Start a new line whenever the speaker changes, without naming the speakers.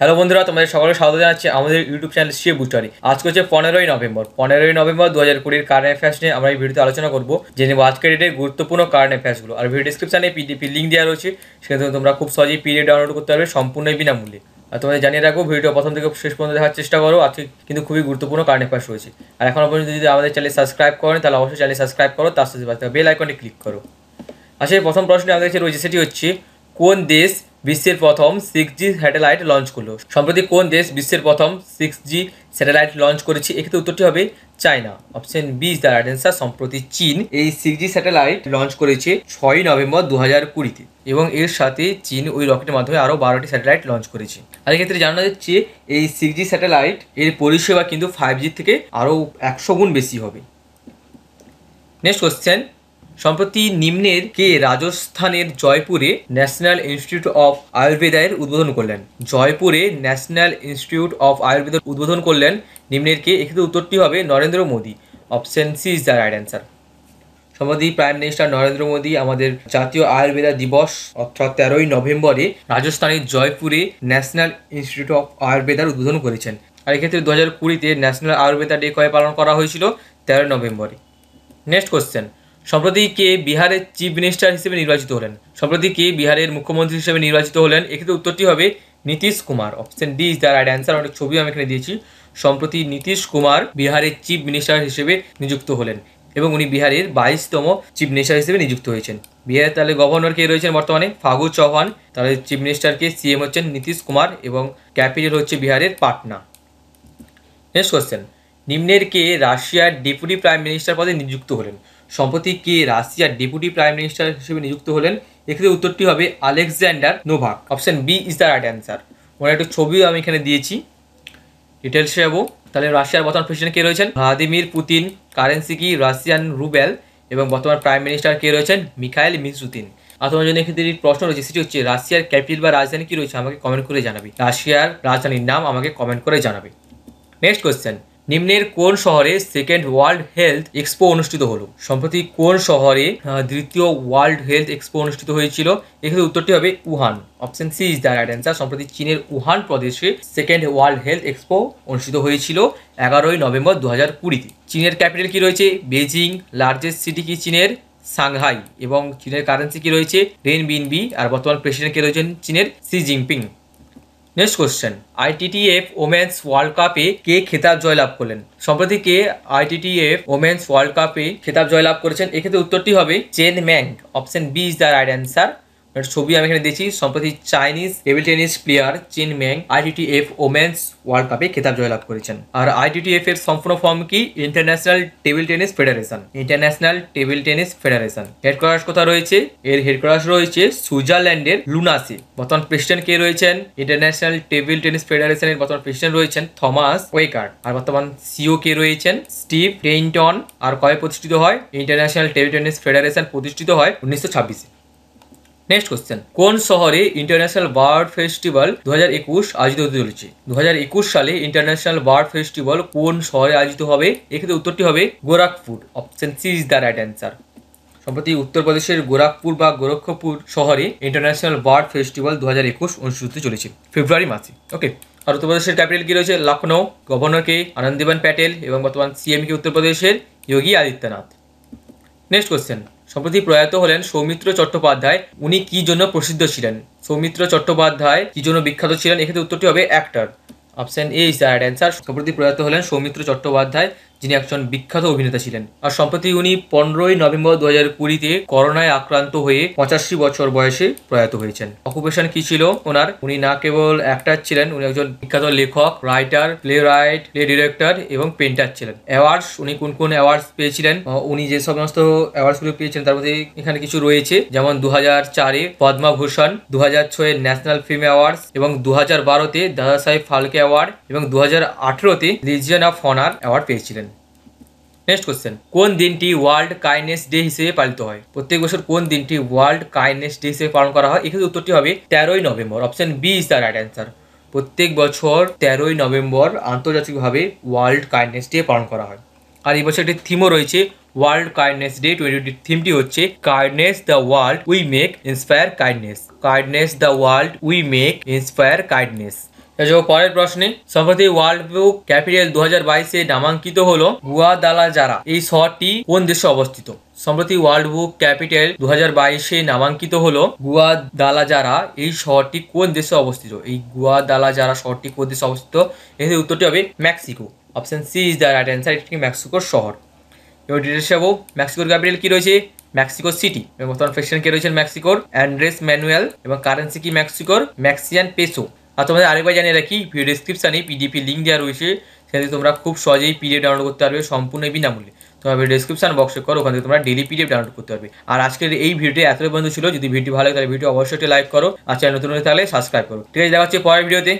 Hello বন্ধুরা, তোমাদের সকলে স্বাগত জানাচ্ছি আমাদের ইউটিউব চ্যানেল সে বুস্টারি আজকে হচ্ছে পনেরোই নভেম্বর। পনেরোই নভেম্বর দু হাজার কুড়ির কারেন্ট অ্যাফেয়ার্স নিয়ে আমরা এই ভিডিওতে আলোচনা করব। যে নেব আজকের ডেটের গুরুত্বপূর্ণ কারেন্ট অ্যাফেয়ার্সগুলো আর ভিডিও ডিসক্রিপশানে পিডিপি লিঙ্ক দেওয়া রয়েছে। সেখানে তোমরা খুব সহজেই পিডিএফ ডাউনলোড করতে পারবে সম্পূর্ণ বিনামূল্যে। আর তোমাদের জানিয়ে রাখব ভিডিও প্রথম থেকে শেষ পর্যন্ত দেখার চেষ্টা করো। আজকে কিন্তু খুবই গুরুত্বপূর্ণ কারেন্ট অ্যাফেয়ার্স রয়েছে। আর এখনও পর্যন্ত যদি আমাদের চ্যানেল সাবস্ক্রাইব করেন তাহলে অবশ্যই চ্যানেল সাবস্ক্রাইব করো, তার সাথে বেল আইকনে ক্লিক করো। আসলে প্রথম প্রশ্নটি আমাদের কাছে রয়েছে, সেটি হচ্ছে, কোন দেশ বিশ্বের প্রথম সিক্স জি স্যাটেলাইট লঞ্চ করল। সম্প্রতি কোন দেশ বিশ্বের প্রথম সিক্স জি স্যাটেলাইট লঞ্চ করেছে? এক্ষেত্রে উত্তরটি হবে China. Option B is the right answer সম্প্রতি চীন এই সিক্স জি স্যাটেলাইট লঞ্চ করেছে ছয়ই নভেম্বর দু হাজার কুড়িতে এবং এর সাথে চীন ওই রকেটের মাধ্যমে আরও বারোটি স্যাটেলাইট লঞ্চ করেছে। আর এক্ষেত্রে জানা যাচ্ছে এই সিক্স জি স্যাটেলাইট এর পরিষেবা কিন্তু ফাইভ জি থেকে আরও একশো গুণ বেশি হবে। নেক্সট কোশ্চেন সম্প্রতি নিম্নের কে রাজস্থানের জয়পুরে ন্যাশনাল ইনস্টিটিউট অফ আয়ুর্বেদায়ের উদ্বোধন করলেন। জয়পুরে ন্যাশনাল ইনস্টিটিউট অফ আয়ুর্বেদের উদ্বোধন করলেন। নিম্নের কে, এক্ষেত্রে উত্তরটি হবে Narendra Modi. Option C is the right answer. সম্প্রতি প্রাইম মিনিস্টার নরেন্দ্র মোদী আমাদের জাতীয় আয়ুর্বেদা দিবস, অর্থাৎ তেরোই নভেম্বরে রাজস্থানের জয়পুরে ন্যাশনাল ইনস্টিটিউট অফ আয়ুর্বেদার উদ্বোধন করেছেন। আর এক্ষেত্রে দু হাজার কুড়িতে ন্যাশনাল আয়ুর্বেদা ডে কয়ে পালন করা হয়েছিল? তেরোই নভেম্বরে। Next question. সম্প্রতি কে বিহারের চিফ মিনিস্টার হিসেবে নির্বাচিত হলেন। সম্প্রতি কে বিহারের মুখ্যমন্ত্রী হিসেবে নির্বাচিত হলেন। এক্ষেত্রে উত্তরটি হবে Nitish Kumar. Option D is the right answer অনেক ছবি আমি এখানে দিয়েছি। সম্প্রতি নীতিশ কুমার বিহারের চিফ মিনিস্টার হিসেবে নিযুক্ত হলেন এবং উনি বিহারের বাইশতম চিফ মিনিস্টার হিসেবে নিযুক্ত হয়েছেন। বিহারের তাহলে গভর্নর কে রয়েছেন বর্তমানে? ফাগু চৌহান। তাহলে চিফ মিনিস্টারকে সিএম হচ্ছেন নীতিশ কুমার এবং ক্যাপিটাল হচ্ছে বিহারের পাটনা। নেক্সট কোশ্চেন নিম্নের কে রাশিয়ার ডেপুটি প্রাইম মিনিস্টার পদে নিযুক্ত হলেন? সম্প্রতি কে রাশিয়ার ডেপুটি প্রাইম মিনিস্টার হিসেবে নিযুক্ত হলেন, এক্ষেত্রে উত্তরটি হবে Alexander Novak. Option B is the right answer. ওনার একটু ছবিও আমি এখানে দিয়েছি। ডিটেলসে যাব। তাহলে রাশিয়ার বর্তমান প্রেসিডেন্ট কে রয়েছেন? ভ্লাদিমির পুতিন কারেন্সি কি? রাশিয়ান রুবেল এবং বর্তমান প্রাইম মিনিস্টার কে রয়েছেন? মিখাইল মিসুতিন আর তোমার জন্য এক্ষেত্রে প্রশ্ন রয়েছে, সেটি হচ্ছে রাশিয়ার ক্যাপিটাল বা রাজধানী কি রয়েছে? আমাকে কমেন্ট করে জানাবে। রাশিয়ার রাজধানীর নাম আমাকে কমেন্ট করে জানাবে। নেক্সট কোয়েশ্চেন নিম্নের কোন শহরে সেকেন্ড ওয়ার্ল্ড হেলথ এক্সপো অনুষ্ঠিত হলো? সম্প্রতি কোন শহরে দ্বিতীয় ওয়ার্ল্ড হেলথ এক্সপো অনুষ্ঠিত হয়েছিল? এক্ষেত্রে উত্তরটি হবে Wuhan. Option C is the right answer. সম্প্রতি চীনের উহান প্রদেশে সেকেন্ড ওয়ার্ল্ড হেলথ এক্সপো অনুষ্ঠিত হয়েছিল এগারোই নভেম্বর দু হাজার কুড়িতে। চীনের ক্যাপিটাল কি রয়েছে? বেজিং লার্জেস্ট সিটি কি চীনের? সাংহাই। এবং চীনের কারেন্সি কি রয়েছে? রেন বিনবি। আর বর্তমান প্রেসিডেন্ট কে রয়েছেন চীনের Xi Jinping. Next question ITTF women's world কাপে কে খেতাব জয়লাভ করলেন? সম্প্রতি কে আইটিটিএফ ওমেন্স ওয়ার্ল্ড কাপে খেতাব জয়লাভ করেছেন? এক্ষেত্রে উত্তরটি হবে Chen Meng option B is the right answer. ছবি আমি এখানে দিয়েছি। সম্প্রতি চাইনিজ টেবিল টেনিস প্লেয়ার চিন ম্যাং আইটিটিএফ ওমেন্স ওয়ার্ল্ড কাপে খেতাব জয়লাভ করেছেন। আর আইটিটিএফ এর সম্পূর্ণ ফর্ম কি? International table tennis federation. International table tennis federation. Headquarter কোথা রয়েছে? এর হেডকোয়ার্টার রয়েছে সুইজারল্যান্ডের লুনাসে। বর্তমান প্রেসিডেন্ট কে রয়েছেন? ইন্টারন্যাশনাল টেবিল টেনিস ফেডারেশনের বর্তমান প্রেসিডেন্ট রয়েছেন থমাস ওয়েকার্ড আর বর্তমান সিও কে রয়েছেন? স্টিভ টেইনটন। আর কবে প্রতিষ্ঠিত হয়? ইন্টারন্যাশনাল টেবিল টেনিস ফেডারেশন প্রতিষ্ঠিত হয় উনিশশো ছাব্বিশে। নেক্সট কোশ্চেন কোন শহরে ইন্টারন্যাশনাল বার্ড ফেস্টিভ্যাল দু হাজার একুশ আয়োজিত হতে চলেছে? দু হাজার একুশ সালে ইন্টারন্যাশনাল বার্ড ফেস্টিভ্যাল কোন শহরে আয়োজিত হবে? এক্ষেত্রে উত্তরটি হবে Gorakhpur. Option C is the right answer সম্প্রতি উত্তরপ্রদেশের গোরাখপুর বা গোরক্ষপুর শহরে ইন্টারন্যাশনাল বার্ড ফেস্টিভ্যাল দু হাজার একুশ অনুষ্ঠিত চলেছে। ফেব্রুয়ারি মাসে। ওকে আর উত্তরপ্রদেশের ক্যাপিটাল কি রয়েছে? লখনৌ গভর্নর কে আনন্দিবেন প্যাটেল এবং বর্তমান সিএম কে উত্তরপ্রদেশের যোগী আদিত্যনাথ নেক্সট কোশ্চেন সম্প্রতি প্রয়াত হলেন সৌমিত্র চট্টোপাধ্যায়। উনি কি জন্য প্রসিদ্ধ ছিলেন? সৌমিত্র চট্টোপাধ্যায় কি জন্য বিখ্যাত ছিলেন? এক্ষেত্রে উত্তরটি হবে actor. Option A is the right answer সম্প্রতি প্রয়াত হলেন সৌমিত্র চট্টোপাধ্যায়। যিনি একজন বিখ্যাত অভিনেতা ছিলেন। আর সম্প্রতি উনি পনেরোই নভেম্বর দু হাজার কুড়িতে করোনায় আক্রান্ত হয়ে পঁচাশি বছর বয়সে প্রয়াত হয়েছেন। অকুপেশন কি ছিল ওনার? উনি না কেবল অ্যাক্টার ছিলেন, উনি একজন বিখ্যাত লেখক writer playwright play director এবং পেন্টার ছিলেন। অ্যাওয়ার্ডস উনি কোন কোন অ্যাওয়ার্ডস পেয়েছিলেন? উনি যে সমস্ত অ্যাওয়ার্ডসগুলো পেয়েছেন তার মধ্যে এখানে কিছু রয়েছে। যেমন দু হাজার চারে পদ্মাভূষণ দু হাজার ছয়ে ন্যাশনাল ফিল্ম অ্যাওয়ার্ডস এবং দু হাজার বারোতে দাদা সাহেব ফালকে অ্যাওয়ার্ড এবং দু হাজার আঠেরোতে লিজিয়ন অফ অনার অ্যাওয়ার্ড পেয়েছিলেন। নেক্সট কোশ্চেন কোন দিনটি ওয়ার্ল্ড কাইন্ডনেস ডে হিসেবে পালিত হয়? প্রত্যেক বছর কোন দিনটি ওয়ার্ল্ড কাইন্ডনেস ডে হিসেবে পালন করা হয়? এখানে উত্তরটি হবে তেরোই November. Option B is the right answer প্রত্যেক বছর তেরোই নভেম্বর আন্তর্জাতিকভাবে ওয়ার্ল্ড কাইন্ডনেস ডে পালন করা হয়। আর এই বছর একটি থিমও রয়েছে ওয়ার্ল্ড কাইন্ডনেস ডে টোয়েন্টি থিমটি হচ্ছে kindness the world we make inspire kindness kindness the world we make inspire kindness যাব পরের প্রশ্নে সম্প্রতি ওয়ার্ল্ড বুক ক্যাপিটাল দু হাজার বাইশে নামাঙ্কিত হলো গুয়াদালাজারা। এই শহরটি কোন দেশে অবস্থিত? সম্প্রতি ওয়ার্ল্ড বুক ক্যাপিটাল দু হাজার বাইশে নামাঙ্কিত হলো গুয়াদালাজারা। এই শহরটি কোন দেশে অবস্থিত? এই গুয়াদালাজারা শহরটি কোন দেশে অবস্থিত? এর উত্তরটি হবে Mexico. Option C is the right answer, এটি মেক্সিকোর শহর। এবার ডিটেলস যাব মেক্সিকোর ক্যাপিটাল কি রয়েছে? Mexico City. এবং বর্তমান প্রেসিডেন্ট কে রয়েছেন মেক্সিকোর? Andres Manuel. এবং কারেন্সি কি মেক্সিকোর? মেক্সিয়ান পেসো। আর তোমাদের আরেকবার জানিয়ে রাখি ভিডিও ডিসক্রিপশানে পিডিপি লিঙ্ক দেওয়া রয়েছে। সেখানে তোমরা খুব সহজেই পিডিএফ ডাউনলোড করতে পারবে, সম্পূর্ণ বিনামূল্যে। তোমরা ডিসক্রিপশান বক্সে করো, ওখান থেকে তোমরা ডেলি পিডিএফ ডাউনলোড করতে পারবে। আর আজকের এই ভিডিওটি এতটাই বন্ধু ছিল, যদি ভিডিও ভালো লাগে তাহলে ভিডিও অবশ্যই লাইক করো, আর চ্যানেল নতুন হয়ে তাহলে সাবস্ক্রাইব করো। ঠিক আছে, দেখা হচ্ছে পরের ভিডিওতে